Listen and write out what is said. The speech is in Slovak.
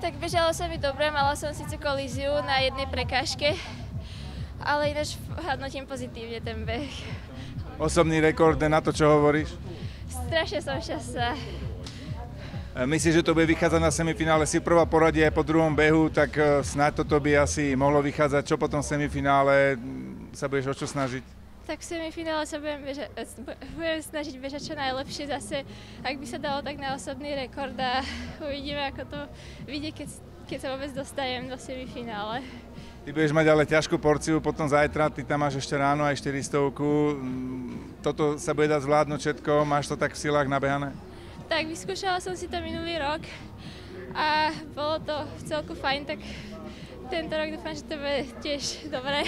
Tak bežalo sa mi dobre, mala som síce kolíziu na jednej prekážke, ale ináč hodnotím pozitívne ten beh. Osobný rekord na to, čo hovoríš? Strašne som šťastná. E, Myslíš, že to bude vychádzať na semifinále? Si prvá poradie aj po druhom behu, tak e, snáď toto by asi mohlo vychádzať. Čo potom v semifinále sa budeš o čo snažiť? Tak v semifinále sa budem, beža- budem snažiť bežať čo najlepšie zase, ak by sa dalo tak na osobný rekord a uvidíme, ako to vidie, keď, keď sa vôbec dostajem do semifinále. Ty budeš mať ale ťažkú porciu potom zajtra, ty tam máš ešte ráno aj 400 mm, Toto sa bude dať zvládnuť všetko, máš to tak v silách nabehané? Tak vyskúšala som si to minulý rok a bolo to v celku fajn, tak tento rok dúfam, že to bude tiež dobré.